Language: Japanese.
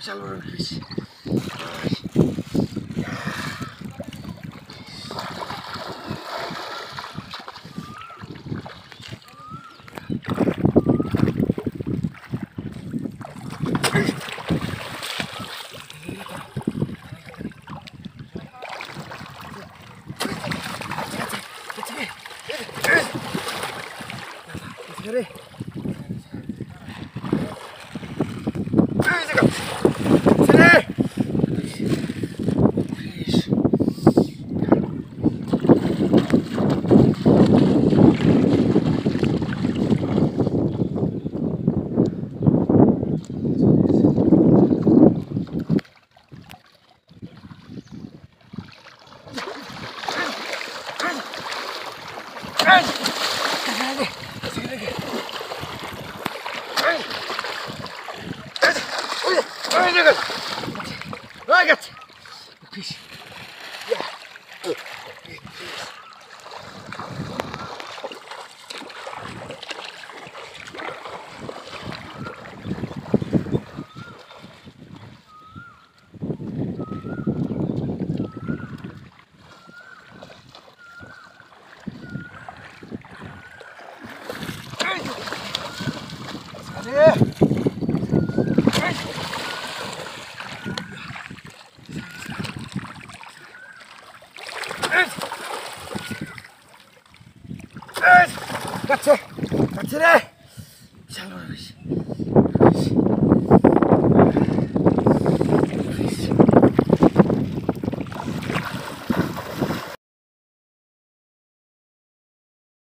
じゃあもう。अरे 어이, 저거. 아, 같이. 피시. 야. よし。勝ち勝ちねよし